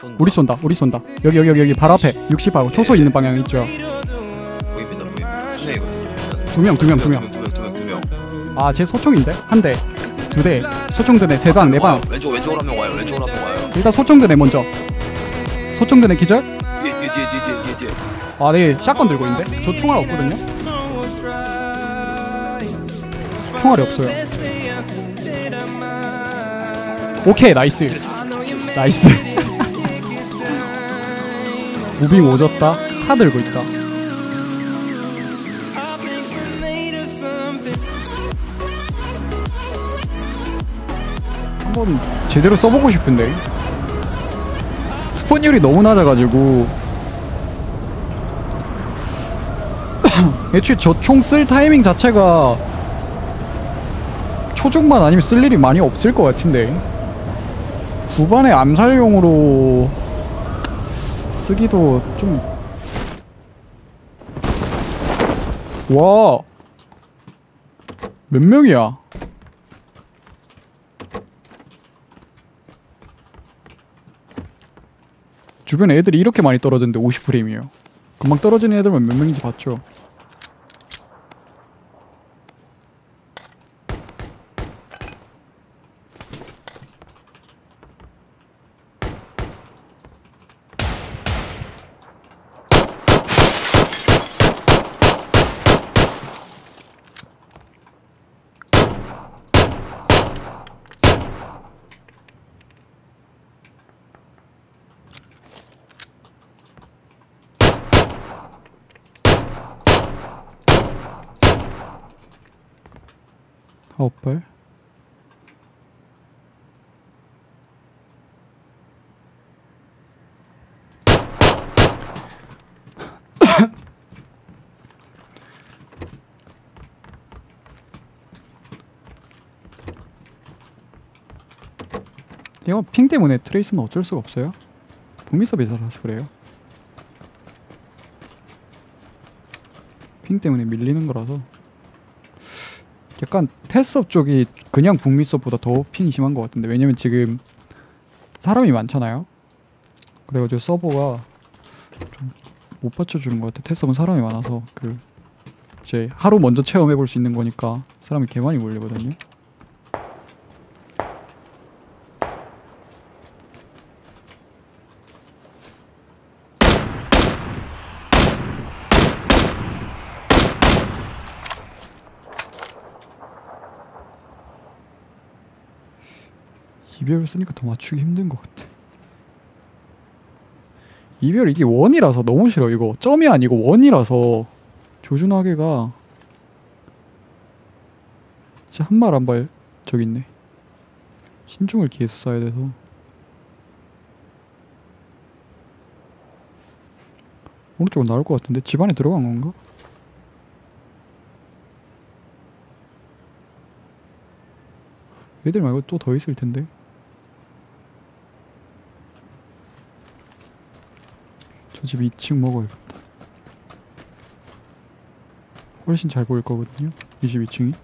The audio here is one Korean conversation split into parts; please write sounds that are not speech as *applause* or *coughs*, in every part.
쏜다. 우리 쏜다 우리 쏜다 여기 여기 여기 여기 바로 앞에 60하고 초소 있는 방향 있죠 보입니다 보입니다. 두명 두 명 두 명 두명 두 명 두 명. 아 제 소총인데 한 대 두 대 소총드네 세 방 네방 왼쪽 왼쪽으로 한 명 와요. 왼쪽으로 한 명 와요. 일단 소총드네 먼저 소총드네 기절 뒤에 뒤에 뒤에 뒤에 뒤에 뒤에. 아네 샷건 들고 있는데 저 총알 없거든요 총알이 없어요 오케이 nice nice moving 오졌다. 카 들고 있다. 한번 제대로 써보고 싶은데. spawn율이 너무 낮아가지고. *coughs* 애초에 저 총 쓸 타이밍 자체가 초중반 아니면 쓸 일이 많이 없을 것 같은데. 후반에 암살용으로 쓰기도 좀 와. 몇 명이야? 주변에 애들이 이렇게 많이 떨어졌는데 50프레임이에요. 금방 떨어지는 애들만 몇 명인지 봤죠? 아홉 발. 이거 핑 때문에 트레이스는 어쩔 수가 없어요. 북미 서비스라서 그래요. 핑 때문에 밀리는 거라서. 약간 테스업 쪽이 그냥 북미 서보다 더 핑이 심한 것 같은데 왜냐면 지금 사람이 많잖아요. 그래가지고 서버가 좀 못 받쳐주는 것 같아. 테스업은 사람이 많아서 그 이제 하루 먼저 체험해 볼 수 있는 거니까 사람이 개 많이 몰리거든요. 이별을 쓰니까 더 맞추기 힘든 것 같아. 이별 이게 원이라서 너무 싫어 이거 점이 아니고 원이라서 조준하게가 진짜 한말한발 저기 있네. 신중을 기해서 써야 돼서 오른쪽은 나올 것 같은데 집 안에 들어간 건가? 얘들 말고 또 더 있을 텐데. 저집 2층 먹어야겠다. 훨씬 잘 보일 거거든요. 이집 2층이.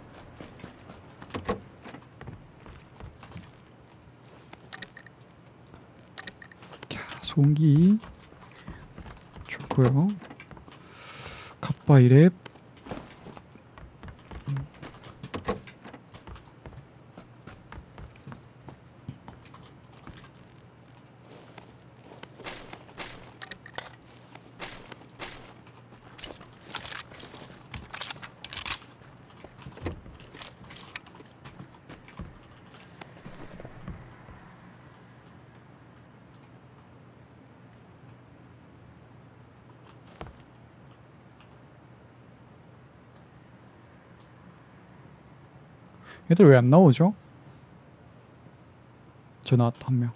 캬, 송기 좋고요. 갓바이랩 얘들 왜 안 나오죠? 저 나왔다 한 명.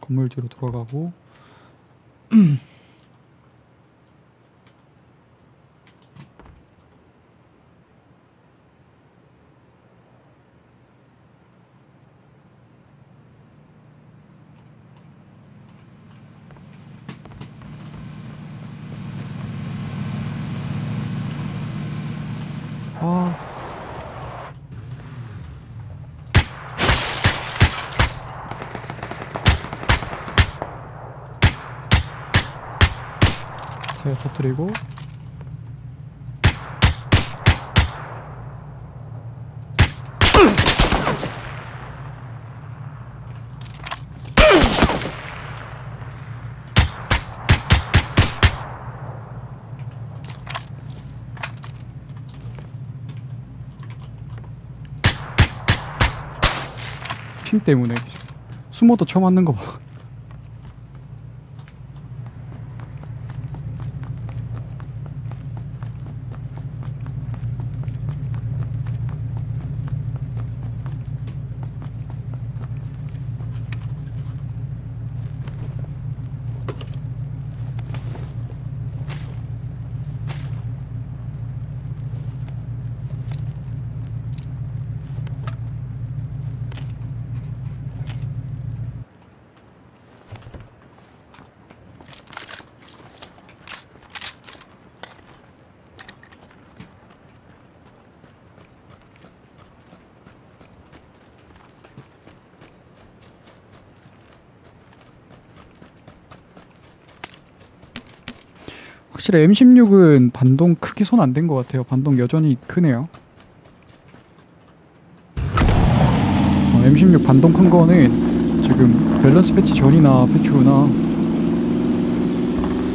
건물 뒤로 돌아가고 *clears throat* 아 핑 때문에 숨어도 쳐맞는 거 봐. 확실히 M16은 반동 크게 손 안 댄 것 같아요. 반동 여전히 크네요. 어, M16 반동 큰 거는 지금 밸런스 패치 전이나 패치 후나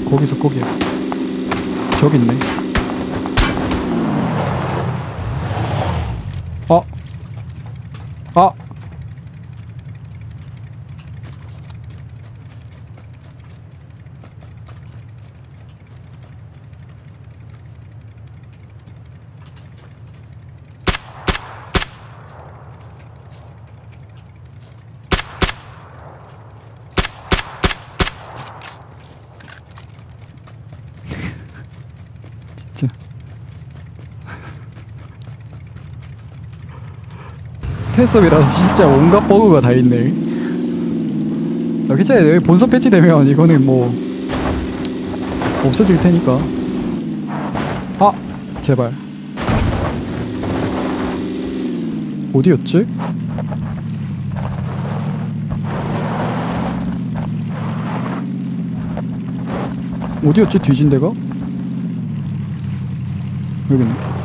거기서 거기야. 저기 있네. 아! 아! 진짜. 테스업이라서 진짜 온갖 버그가 다 있네. 아, 괜찮아요. 여기 본선 패치되면 이거는 뭐 없어질 테니까. 아, 제발. 어디였지? 어디였지 뒤진 데가? 여기네.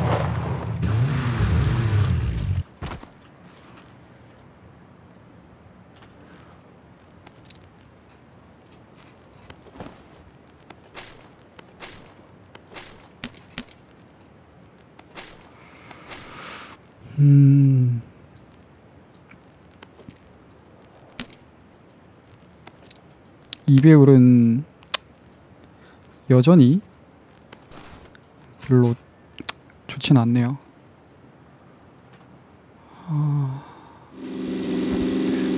이배율은 여전히 별로 좋진 않네요. 아...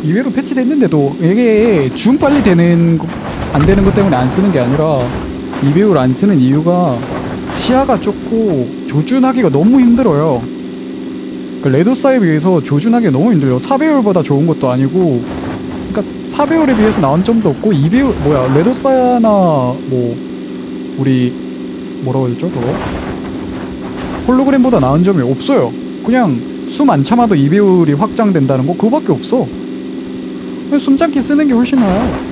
이외로 패치됐는데도 이게 줌 빨리 되는 거, 안 되는 것 때문에 안 쓰는 게 아니라 이배율 안 쓰는 이유가 시야가 좁고 조준하기가 너무 힘들어요. 그 레드사에 비해서 조준하기가 너무 힘들어요. 4배율보다 좋은 것도 아니고 그러니까 4배율에 비해서 나은 점도 없고 2배율 뭐야 레드사나 뭐 우리 뭐라고 되죠 그거? 홀로그램보다 나은 점이 없어요. 그냥 숨 안 참아도 이배율이 확장된다는 거 그거밖에 없어. 그냥 숨참기 쓰는 게 훨씬 나아요.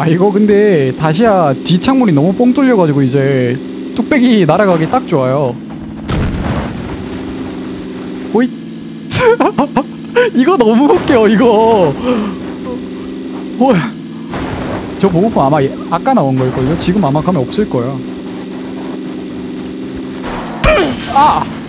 아 이거 근데 다시야 뒷창문이 너무 뻥 뚫려가지고 이제 뚝배기 날아가기 딱 좋아요. 오이 *laughs* 이거 너무 웃겨 이거. 뭐야? 저 보고품 아마 예- 아까 나온 걸걸요? 지금 아마 가면 없을 거야. 아!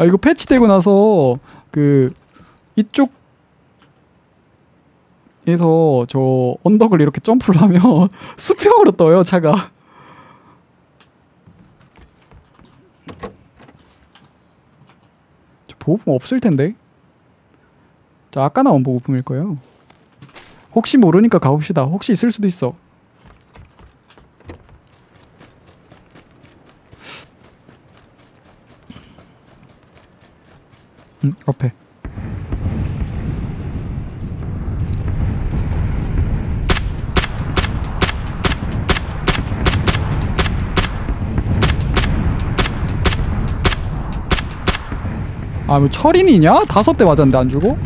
아 이거 패치되고 나서 그 이쪽 에서 저 언덕을 이렇게 점프를 하면 *laughs* 수평으로 떠요 차가. 보호품 없을 텐데. 자 아까 나온 보호품일 거예요. 혹시 모르니까 가봅시다. 혹시 있을 수도 있어. 음, 앞에. 아, 뭐 철인이냐? 다섯 대 맞았는데 안 주고?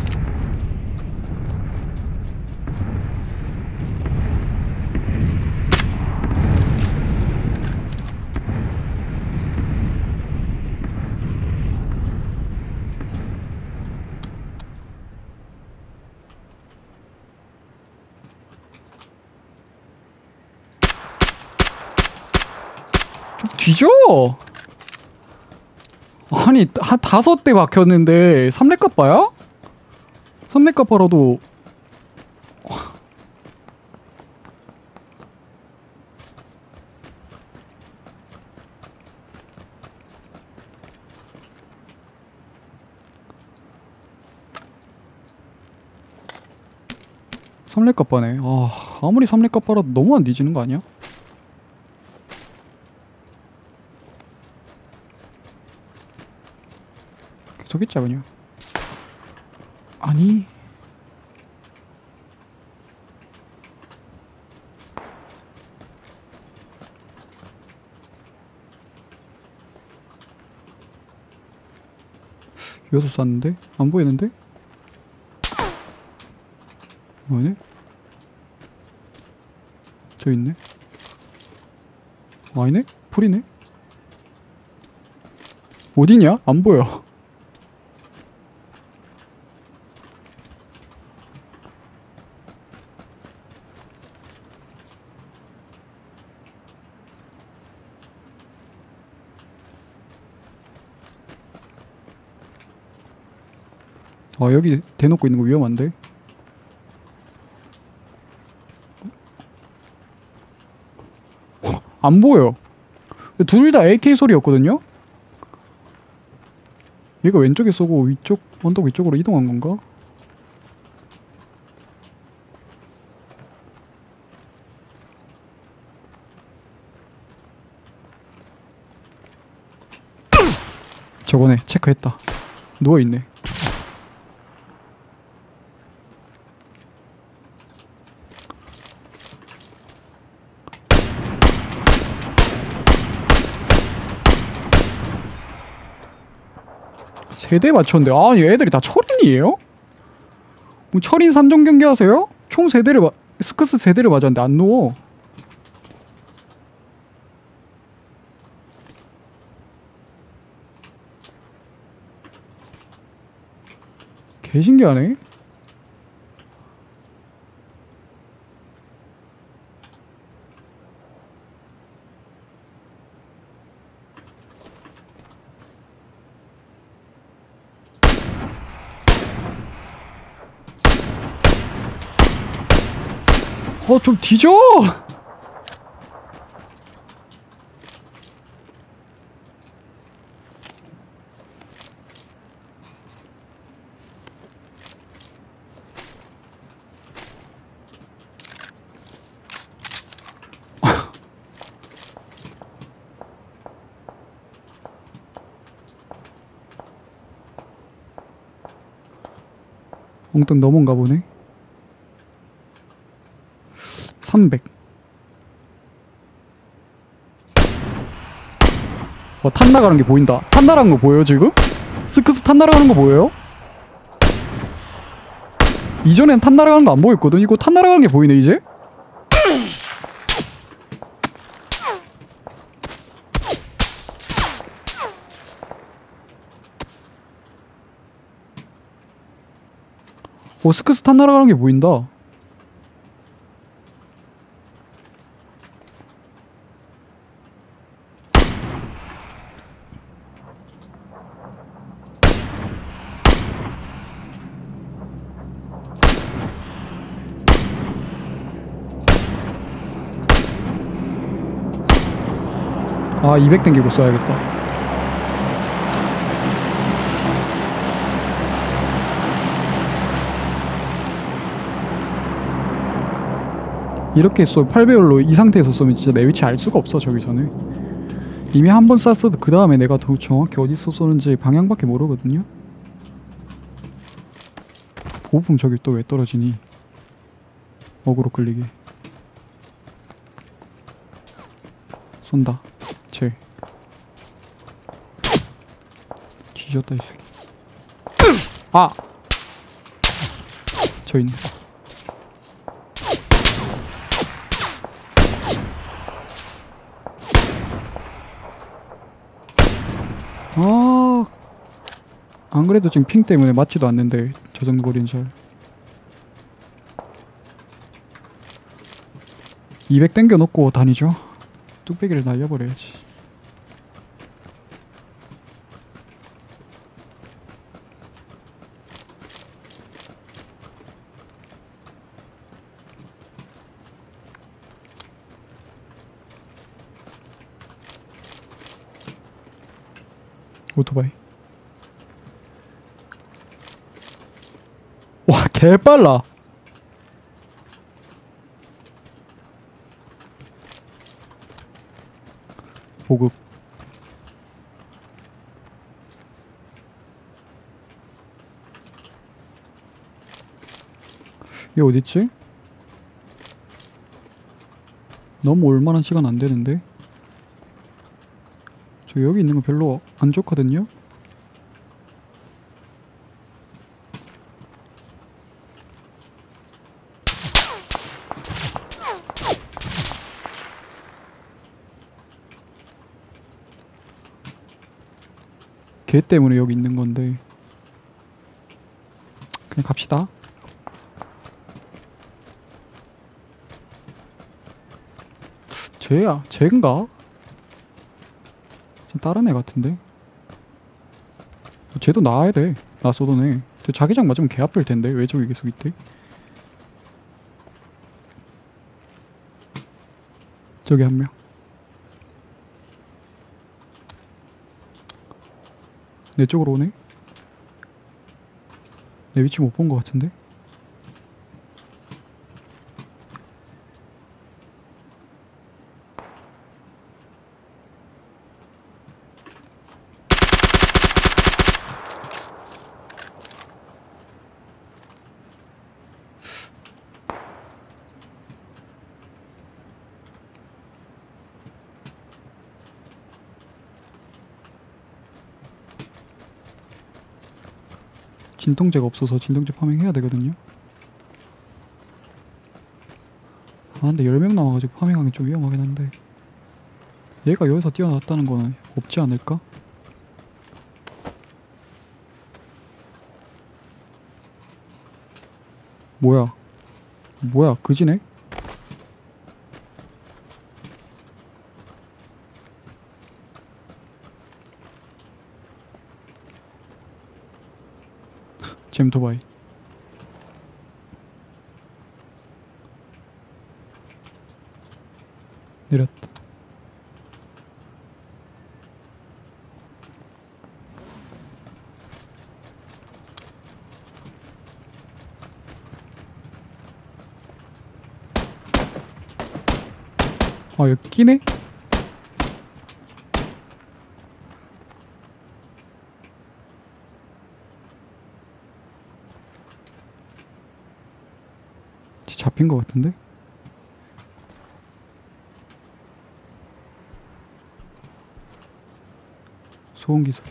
뒤져! 아니 한 다섯 대 박혔는데 삼렙 값봐야? 삼렙 값봐라도 삼렙 값봐네 아 아무리 삼렙 값봐라도 너무 안 뒤지는 거 아니야? 있자 그냥 아니 여기서 쐈는데? 안 보이는데? 뭐네? 저 있네? 아니네? 풀이네? 어디냐? 안 보여 아 여기 대놓고 있는 거 위험한데? 안 보여. 둘 다 AK 소리였거든요? 얘가 왼쪽에 쏘고 위쪽 언덕 위쪽으로 이동한 건가? 저거네 체크했다 누워있네 세대 맞췄는데 아니 애들이 다 철인이에요? 뭐 철인 3종 경기 하세요? 총 세대를 마, 스크스 세대를 맞았는데 안 누워 개 신기하네 어 좀 뒤져! 엉뚱 넘어온가 보네 300 와, 탄 나가는 게 보인다. 탄 나가는 거 보여요, 지금? 스크스 탄 날아가는 거 보여요? 이전엔 탄 날아가는 거 안 보였거든? 이거 탄 날아가는 게 보이네, 이제? 오, 스크스 탄 날아가는 게 보인다. 200 땡기고 써야겠다. 이렇게 쏘 8배율로 이 상태에서 쏘면 진짜 내 위치 알 수가 없어 저기서는 이미 한 번 쐈어도 그 다음에 내가 더 정확히 어디서 쏘는지 방향밖에 모르거든요. 보품 저기 또 왜 떨어지니? 어그로 끌리게. 쏜다. 쟤 뒤졌다 이 새끼 아! 저 있네 아, 안 그래도 지금 핑 때문에 맞지도 않는데 저 정도 거리는 잘. 200 땡겨 놓고 다니죠. 뚝배기를 날려버려야지. 오토바이. 와, 개빨라. 보급. 얘 어딨지? 너무 올만한 시간 안 되는데? 저 여기 있는 거 별로 안 좋거든요? 걔 때문에 여기 있는 건데 그냥 갑시다 쟤야 쟤인가? 저 다른 애 같은데 쟤도 나와야 돼 나 쏘던 애저 자기장 맞으면 개 아플 텐데 왜 저기 계속 있대? 저기 한 명 내 쪽으로 오네? 내 위치 못 본 것 같은데? 진통제가 없어서 진통제 파밍해야 되거든요. 아 근데 10명 남아가지고 파밍하기 좀 위험하긴 한데 얘가 여기서 뛰어났다는 거는 없지 않을까? 뭐야 뭐야 그지네? 잼토바이 내렸다 아 여기 끼네? 쟤 잡힌 것 같은데? 소음기 소리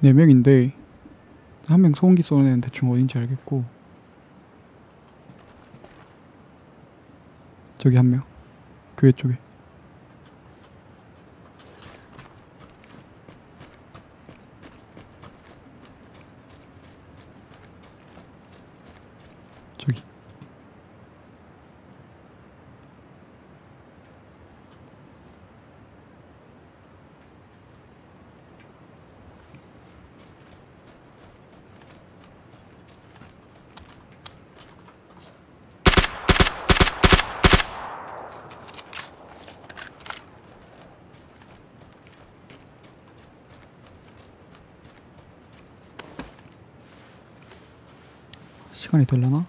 네 명인데 한 명 소음기 쏘는 애는 대충 어딘지 알겠고 저기 한 명. 교회 쪽에. 저기. 시간이 되려나?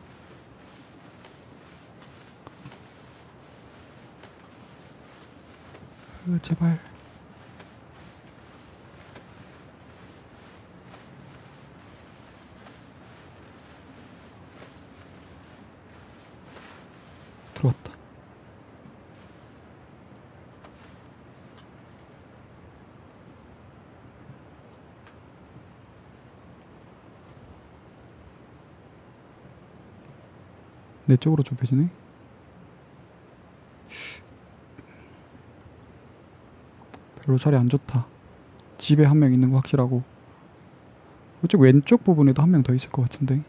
으, 제발. 들어왔다. 내 쪽으로 좁혀지네. 별로 자리 안 좋다. 집에 한 명 있는 거 확실하고. 이쪽 왼쪽 부분에도 한 명 더 있을 것 같은데.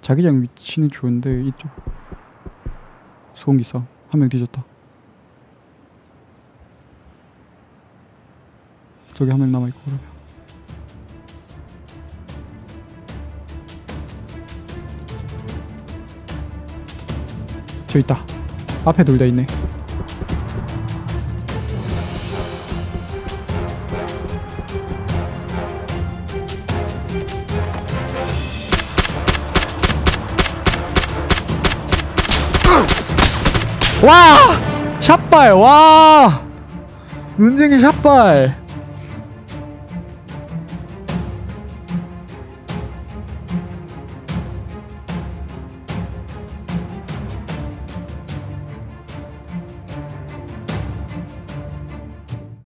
자기장 위치는 좋은데 이쪽 소음기 싸움 한명 뒤졌다. 저기 한 명 남아 있고 그러면. 저 있다. 앞에 둘 다 있네. 와! 샷발! 와! 은쟁이 샷발!